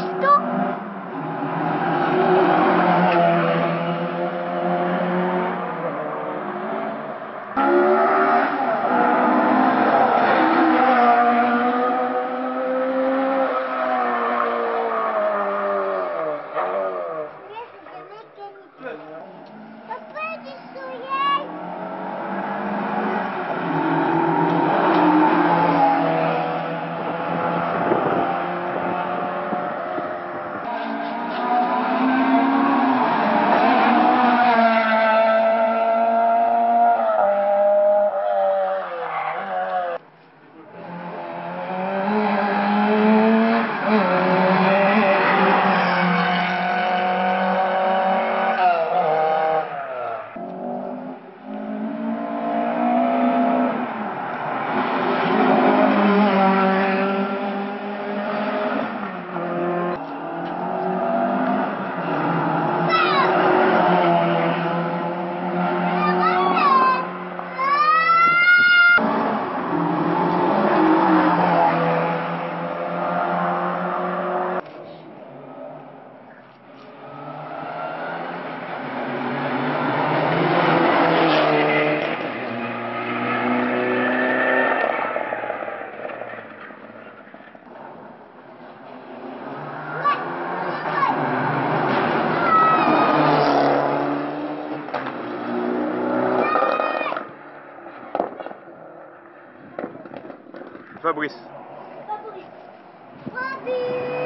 esto Fabrice. Fabrice. Fabrice.